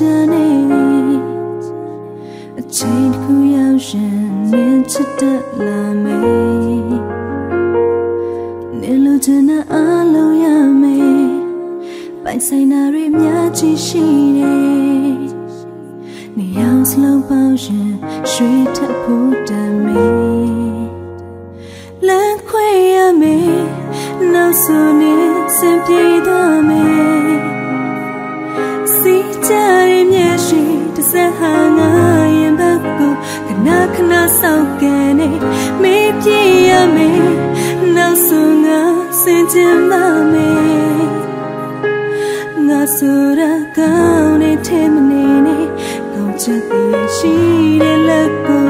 ချင်နေအချိန်တစ်ခုရောက်ရင်နင်းချစ်တတ်လာမယ်နေလို့ချင်တဲ့အားလုံးရမယ်ပိုင်ဆိုင်တာတွေများကြီးရှိတယ်နေအောင်စလုံးပေါင်းရင်ရွှေထပ်ဖို့တမယ်လမ်းခွဲရမယ်နောက်ဆိုနေစင်ပြေသွားမယ် ခဏဆောက်ကန်နေမေးပြေရမေနောက်ဆိုငါစင်ကြင်ပါမေငါဆိုရကောင်းနေထဲမနေနေကောင်းချက်သေးရှိတဲ့လက်ကိုတွေ့လက်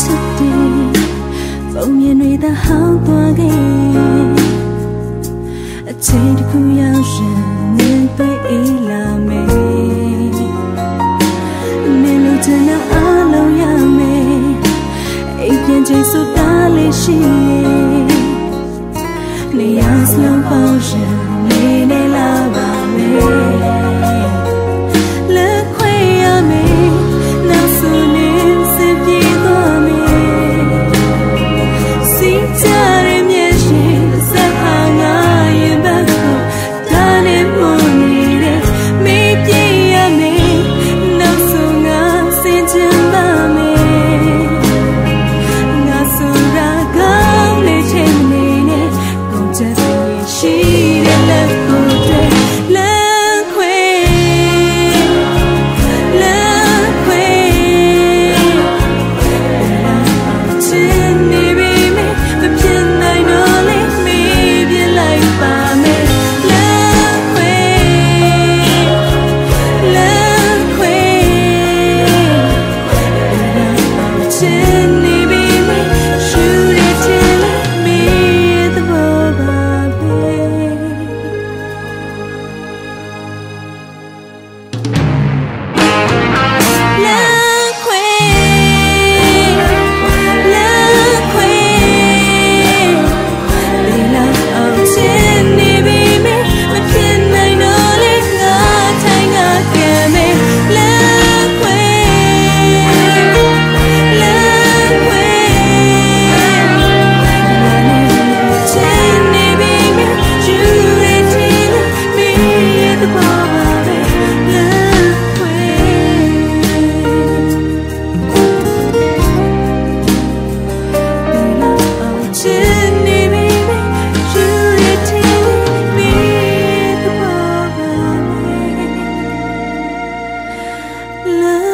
ချစ်တယ်ပုံမြင်တွေသာဟောင်းသွားခဲ့အချိန်တစ်ခုရောက်ရင်နင်တွေ့အေးလာမယ်နင်လိုချင်တဲ့အားလုံးရမယ်အိမ်ပြန်ချိန်ဆိုတာလေးရှိရဲ့နေရာစလုံးပေါင်းရင် love